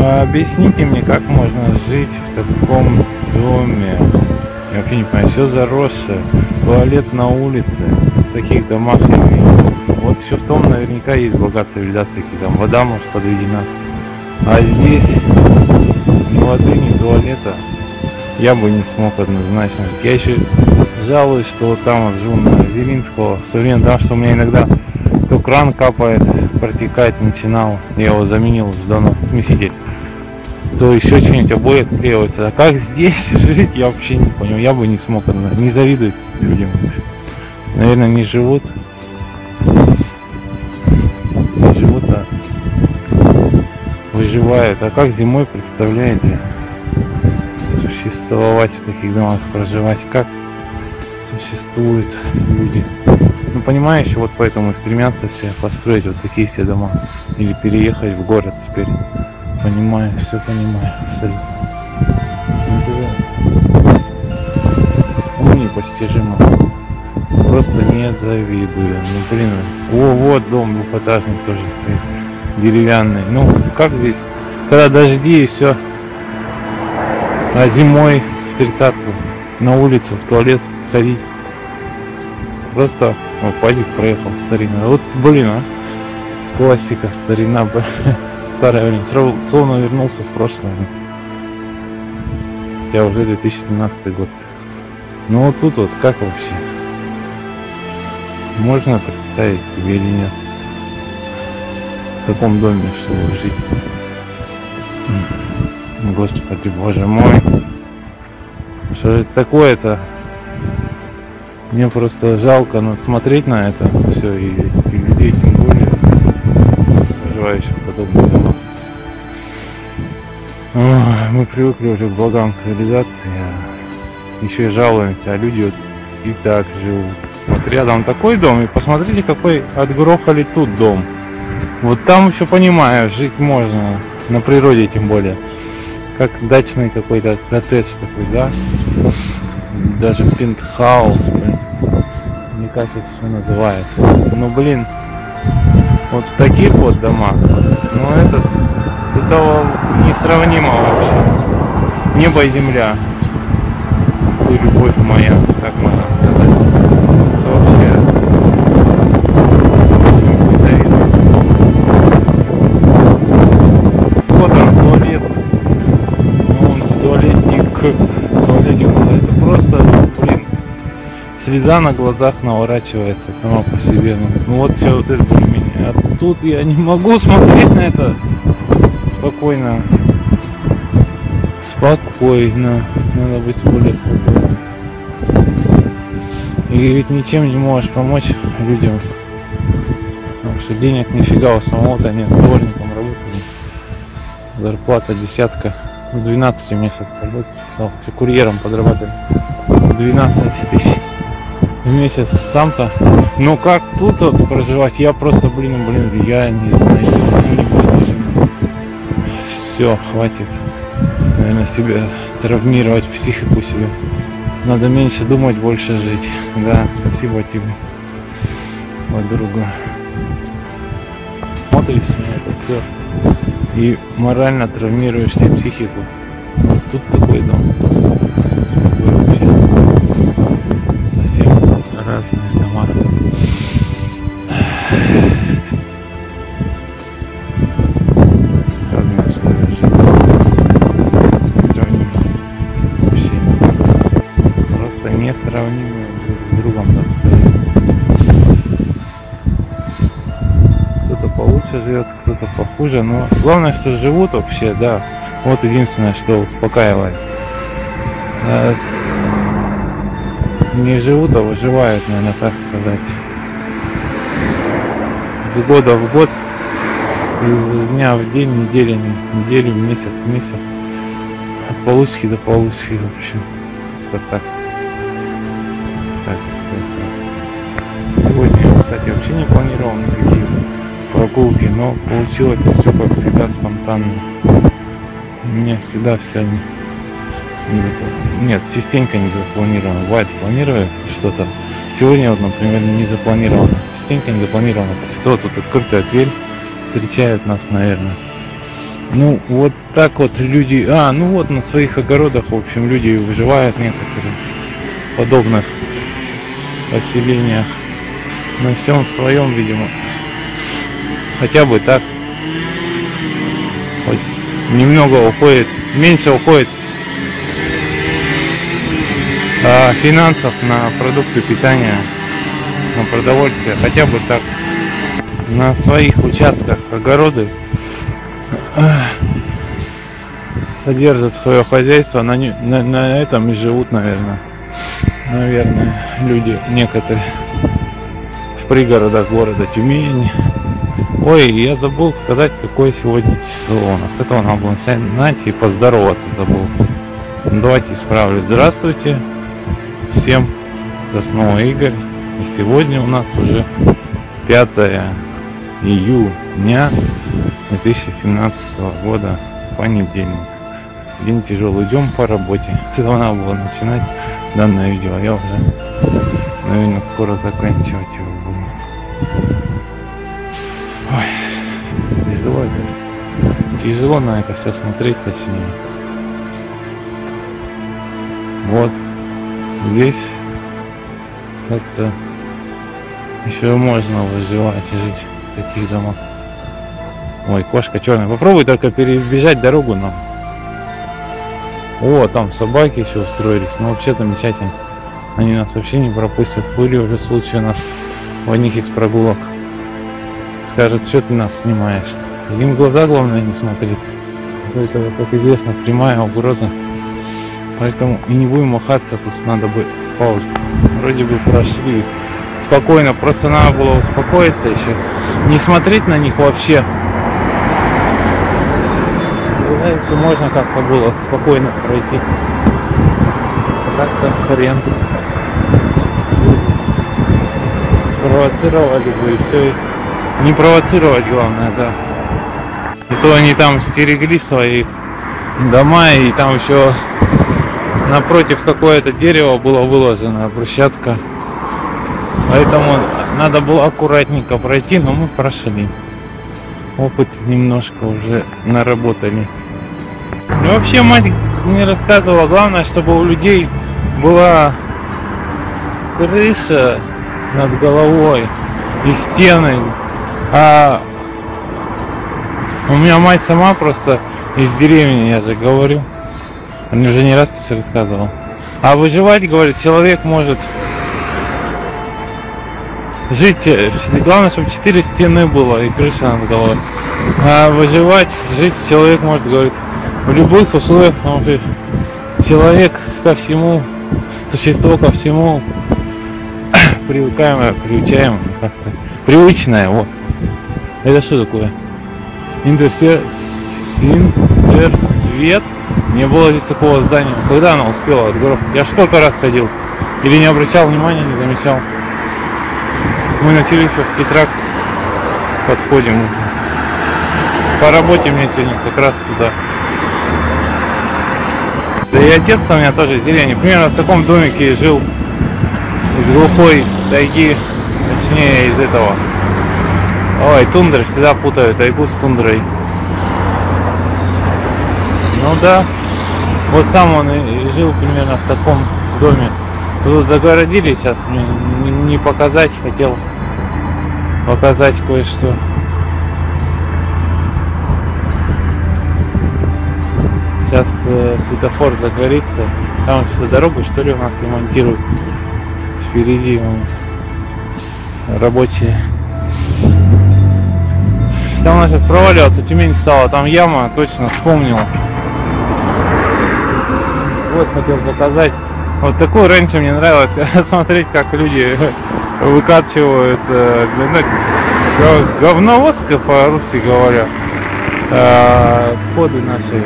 А Объясните мне, как можно жить в таком доме? Я вообще не понимаю, все заросшее, туалет на улице, в таких домах я видел. Вот все в том наверняка есть богатая цивилизация, там вода может подведена. А здесь ни воды, ни туалета я бы не смог однозначно. Я еще жалуюсь, что вот там вот живу на Веринского, со временем, потому что у меня иногда кран капает, протекать начинал, я его заменил уже давно, смеситель. То еще что-нибудь обои отклеиваются. А как здесь жить, я вообще не понял. Я бы не смог, не завидую людям. Наверное, не живут. Не живут, а выживают. А как зимой, представляете, существовать в таких домах, проживать? Как существуют люди? Ну, понимаешь, вот поэтому и стремятся все построить вот такие все дома. Или переехать в город теперь. Понимаю, все понимаю, абсолютно. Ну, непостижимо. Просто не завидую. Ну, блин, о, вот дом двухэтажный тоже стоит. Деревянный. Ну, как здесь, когда дожди и все. А зимой в тридцатку на улицу, в туалет ходить. Просто вот пазик проехал старина. Вот, блин, а. Классика, старина, б- старое время. Словно вернулся в прошлое. Я уже 2012 год. Ну вот тут вот как вообще? Можно представить себе или нет? В таком доме, чтобы жить. Господи, боже мой. Что это такое-то? Мне просто жалко ну, смотреть на это все и, и людей тем более проживающих подобных домах. Мы привыкли уже к благам цивилизации, а еще и жалуемся, а люди вот и так живут. Вот рядом такой дом, и посмотрите, какой отгрохали тут дом. Вот там еще понимаю, жить можно, на природе тем более. Как дачный какой-то коттедж такой, да? Даже пентхаус, как это все называется. Ну блин, вот в таких вот домах, ну это, это несравнимо вообще. Небо и земля. Ты любовь моя, так можно сказать. Это вообще. Вот он, туалет. Ну, он туалетник. Туалетник, это просто, слеза на глазах наворачивается сама по себе. Ну, ну вот все вот это более-менее. А тут я не могу смотреть на это спокойно. Спокойно. Надо быть более спокойным. И ведь ничем не можешь помочь людям. Потому что денег нифига у самого-то нет. Дворником работаю. Зарплата десятка. В 12 месяц работаю. Все курьером подрабатываю. 12 тысяч в месяц сам-то. Ну как тут вот проживать? Я просто, блин, блин, я не знаю. Все, хватит. Наверное, себя травмировать, психику себе. Надо меньше думать, больше жить. Да, спасибо тебе, подруга. Смотришь на это все и морально травмируешь себе психику. Тут такой дом. Похуже, но главное, что живут вообще, да. Вот единственное, что успокаивает. А не живут, а выживают, наверное, так сказать. С года в год, из дня в день, недели неделю, месяц в месяц. От получки до получки, в общем. Вот так. Так. Сегодня, кстати, вообще не планировал никакие прогулки, но получилось все как всегда спонтанно. У меня всегда все не, Нет, частенько не запланировано. Бывает, планирую что-то. Сегодня вот, например, не запланировано. Частенько не запланировано. Что тут открытая дверь встречает нас, наверное. Ну, вот так вот люди... А, ну вот на своих огородах, в общем, люди выживают некоторые подобных поселениях. На всем своем, видимо. Хотя бы так. Хоть немного уходит, меньше уходит а, финансов на продукты питания, на продовольствие. Хотя бы так. На своих участках огороды содержат свое хозяйство, на, на, на этом и живут, наверное. Наверное, люди некоторые в пригородах города Тюмени. Ой, я забыл сказать, какое сегодня число у нас. Это надо было знать и поздороваться забыл. Давайте исправлю. Здравствуйте всем. Это снова Игорь. И сегодня у нас уже 5 июня 2017 года, понедельник. День тяжелый, идем по работе. С этого надо было начинать данное видео, я уже, наверное, скоро заканчивать его. Ой, тяжело это. Тяжело на это все смотреть точнее. Вот здесь как-то еще можно выживать и жить в таких домах. Ой, кошка черная. Попробуй только перебежать дорогу нам. О, там собаки еще устроились. Ну вообще замечательно. Они нас вообще не пропустят. Были уже случаи у нас в одних из прогулок. Скажут, что ты нас снимаешь. Им глаза главное не смотреть. Это, как известно, прямая угроза. Поэтому и не будем махаться, тут надо бы паузу. Вроде бы прошли спокойно, просто надо было успокоиться еще. Не смотреть на них вообще знаете, можно как-то было спокойно пройти. Так-то хрен. Спровоцировали бы и все. Не провоцировать главное, да. И то они там стерегли свои дома, и там еще напротив какое-то дерево было выложено, брусчатка. Поэтому надо было аккуратненько пройти, но мы прошли. Опыт немножко уже наработали. Ну, вообще мать мне рассказывала, главное, чтобы у людей была крыша над головой и стены. А у меня мать сама просто из деревни, я же говорю. Мне уже не раз все рассказывал. А выживать, говорит, человек может жить, э, главное, чтобы четыре стены было и крыша над головой. А выживать, жить человек может, говорит, в любых условиях, потому что человек ко всему, существо ко всему привыкаемое, приучаемое, привычное, вот. Это что такое? Интерсвет? Интерсвет? Не было здесь такого здания. Когда она успела? Я сколько раз ходил. Или не обращал внимания, не замечал. Мы на Тересов Петрак подходим. По работе мне сегодня как раз туда. Да и отец у меня тоже из деревни. Примерно в таком домике жил из глухой тайги, точнее из этого. Ой, тундры всегда путают тайгу с тундрой. Ну да, вот сам он и жил примерно в таком доме. Тут загородили сейчас, мне не показать, хотел показать кое-что. Сейчас э, светофор загорится. Там что дорогу что ли у нас ремонтируют. Впереди он, рабочие. Там нас сейчас проваливаться, Тюмень стала, там яма, точно вспомнил. Вот хотел показать. Вот такой раньше мне нравилось смотреть, как люди выкачивают э, ну, говновозка по-русски говоря. Э, коды нашей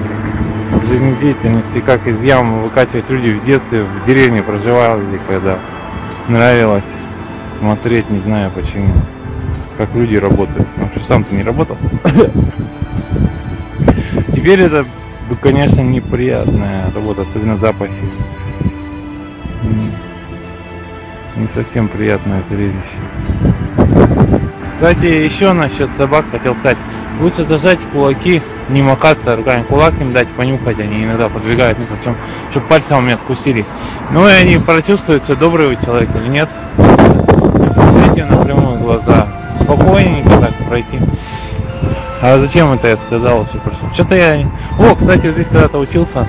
жизнедеятельности, как из ям выкачивать люди в детстве, в деревне проживали, когда нравилось смотреть, не знаю почему, как люди работают, потому что сам-то не работал. Теперь это, ну, конечно, неприятная работа, особенно запахи. Не совсем приятное зрелище. Кстати, еще насчет собак хотел сказать. Лучше зажать кулаки не махаться руками, кулак им дать, понюхать, они иногда подвигают, ну, причем, чтобы пальцем меня откусили. Ну и они прочувствуют, все добрый вы человек или нет. Смотрите напрямую в глаза. Спокойненько так пройти. А зачем это я сказал вообще просто? Что-то я... О, кстати, здесь когда-то учился.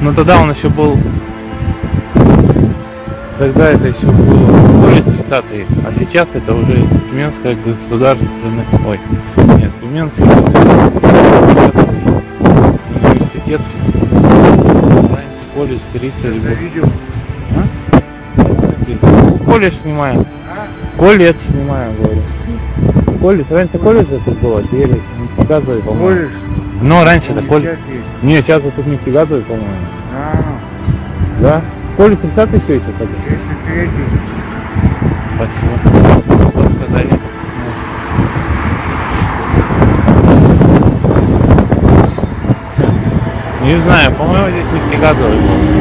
Но тогда он еще был... Тогда это еще было более 30-е, а сейчас это уже Тюменская государственная... Ой, нет, Тюменский университет. Раньше колледж 30 был. А? Колледж снимаем. Колледж снимаем, говорю. Колледж, раньше колледж тут было, теперь не показывали, по-моему. Колледж? Ну, раньше это есть. Не, сейчас вот тут не газовый, по-моему. А, Да? Колледж 30 все еще так? 33. Спасибо. Сказали. Не знаю, по-моему, здесь нефтегазовый был.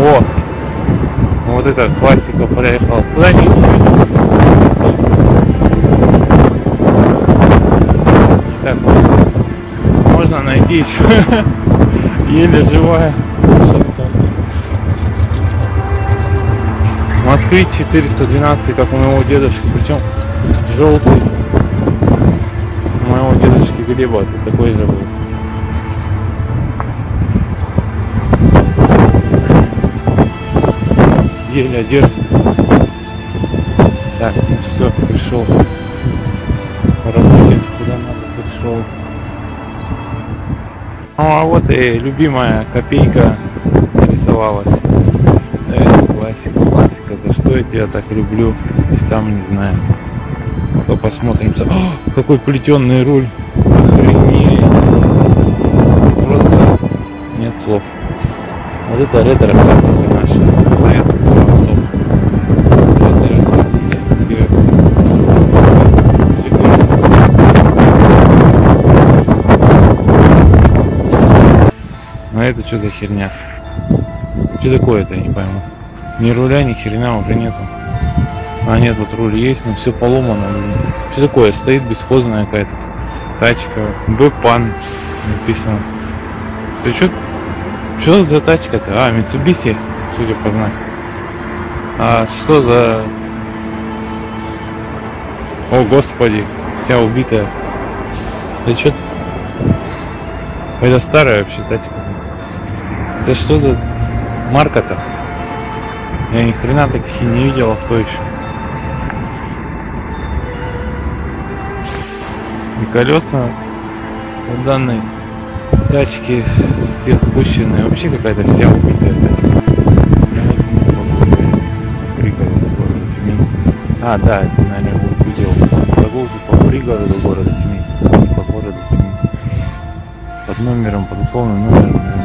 О! Вот это классика проехала. Куда не Так, можно найти еще. Еле живая. Москвич 412, как у моего дедушки, причем желтый. У моего дедушки Глеба такой же был. Еле одежда. Так, ну все, пришел. Работаем куда надо, пришел. Ну а вот и любимая копейка нарисовалась. Это классика, классика. За что я тебя так люблю, и сам не знаю. Ну-ка посмотрим. О, какой плетенный руль. Охренеть. Просто нет слов. Вот это ретро это что за херня? Что такое это, я не пойму. Ни руля, ни херня уже нету. А нет, вот руль есть, но все поломано. Что такое? Стоит бесхозная какая-то тачка. Бэпан написано. Ты что? Что за тачка-то? А, Mitsubishi, судя по знаку. А что за... О, господи, вся убитая. Да что? Это старая вообще тачка. Да что за марка-то? Я ни хрена таких и не видел авто еще. И колеса у данной тачки все спущенные. Вообще какая-то вся убитая. А, да, это, наверное, вот видел. Прогулки по пригороду города Тюмень. По городу Тюмень. Под номером, под условным номером,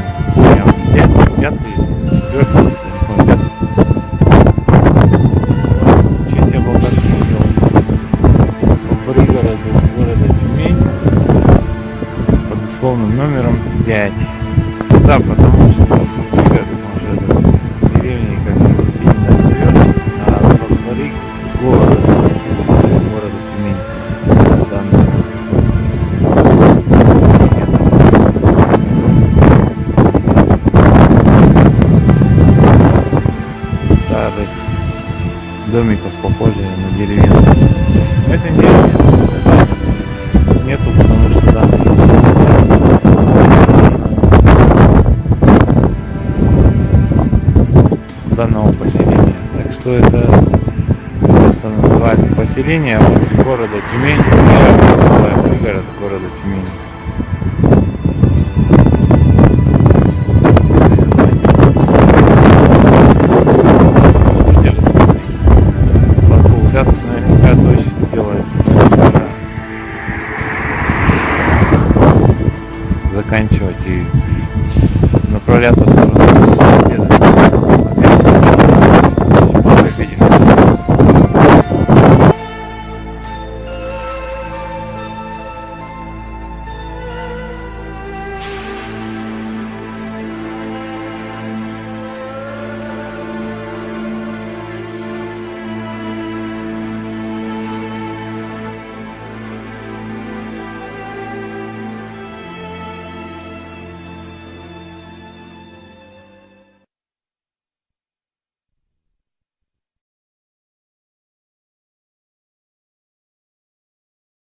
5. Да, потому что по пригороду может деревни как бы сильно живешь, а во вторых города, старых домиков похожие на деревенские. Это не поселение города Тюмень, пригород города Тюмень.